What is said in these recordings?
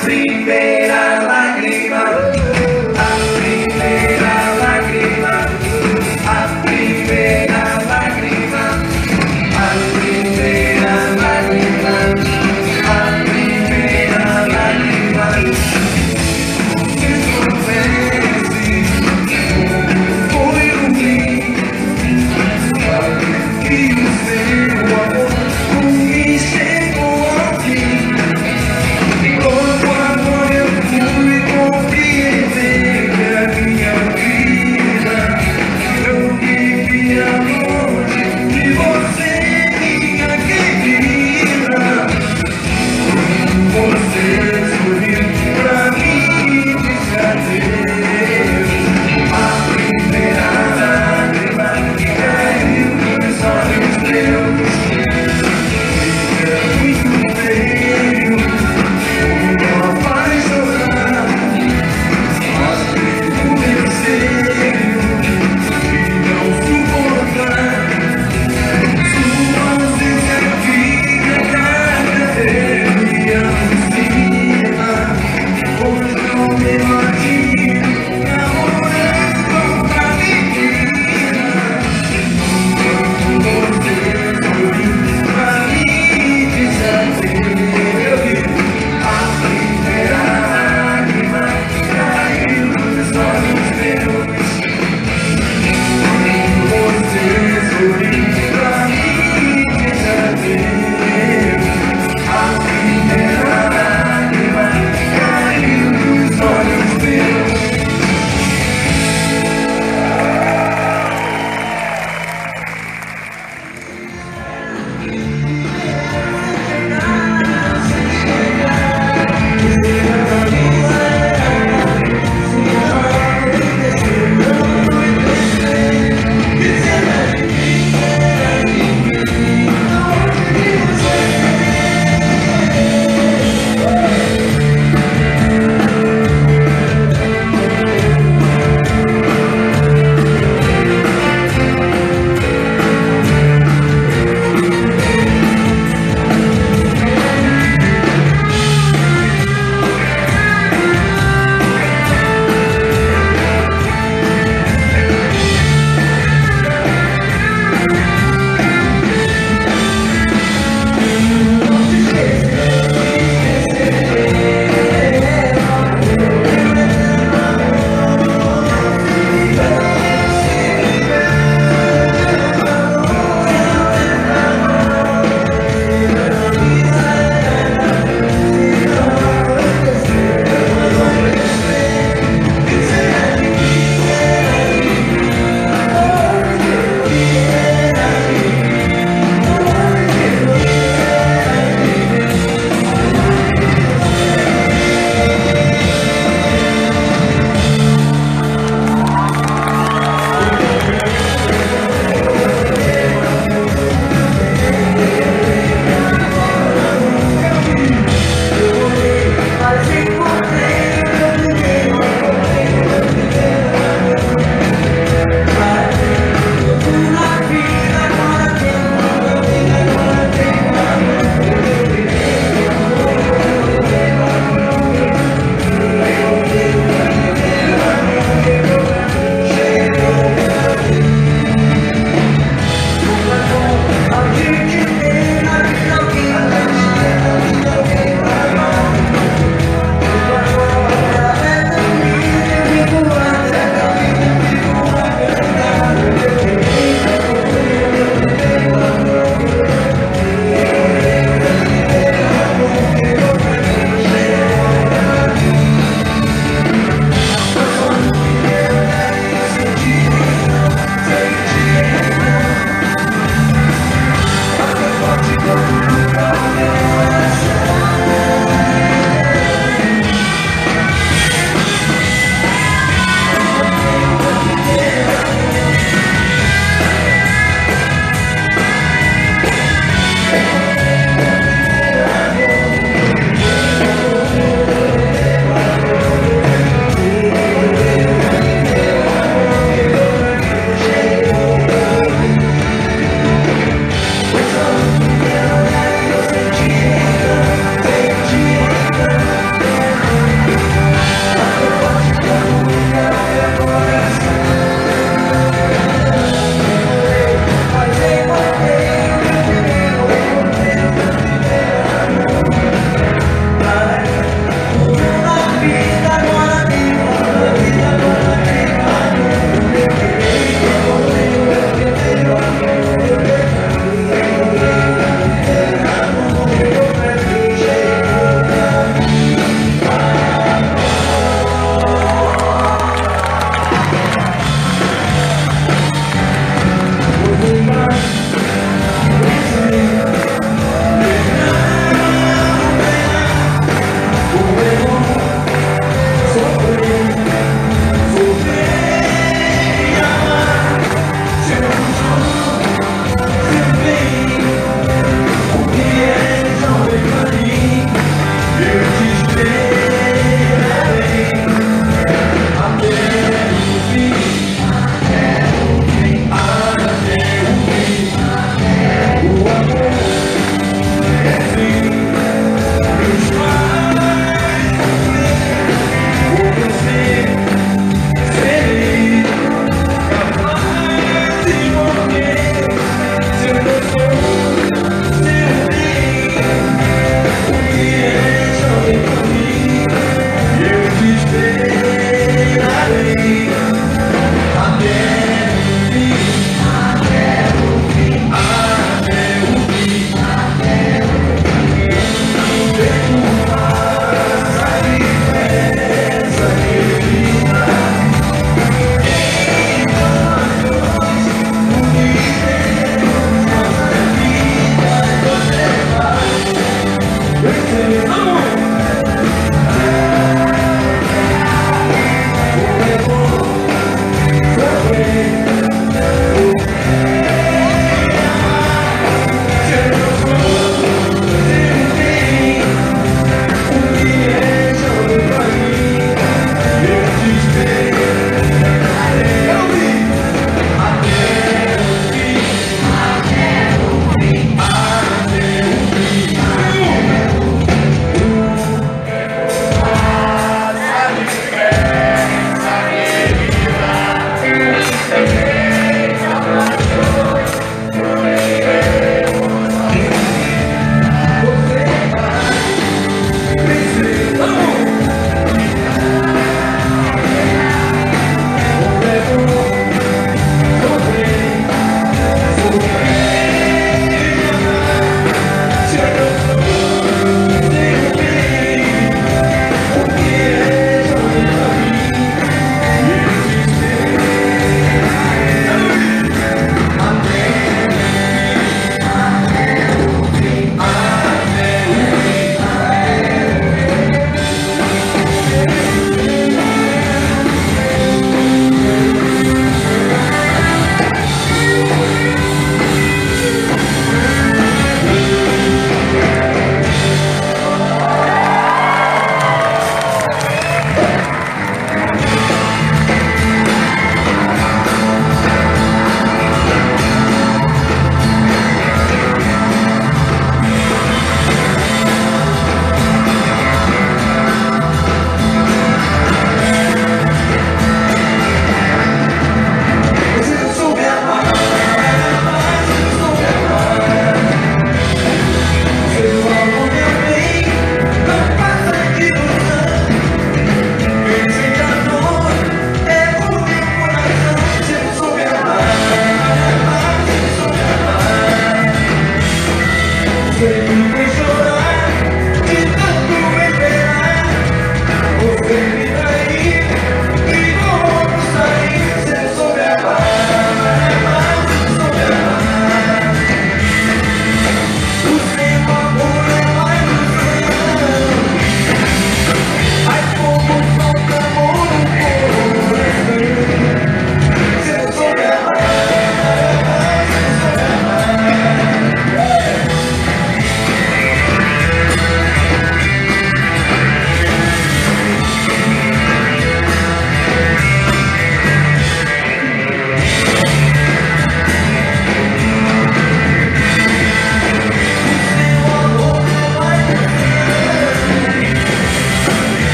primera lágrima.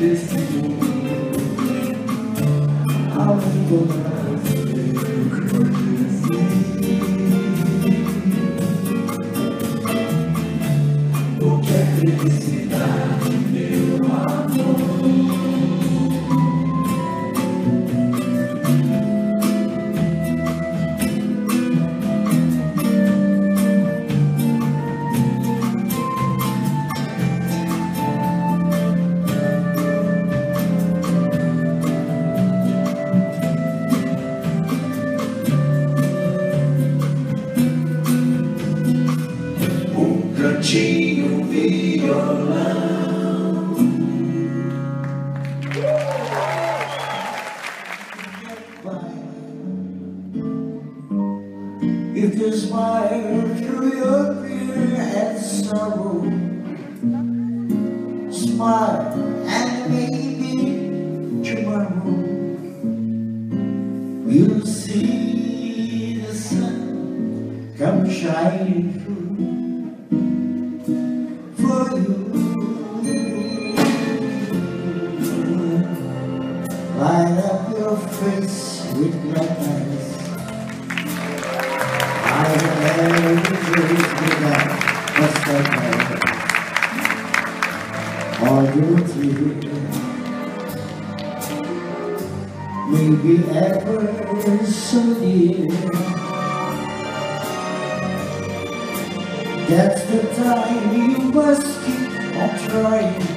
destino. Além do mar. tinha violão. face with my eyes. I am raised with that, that's my heart. All may be ever so dear. That's the time you must keep on trying.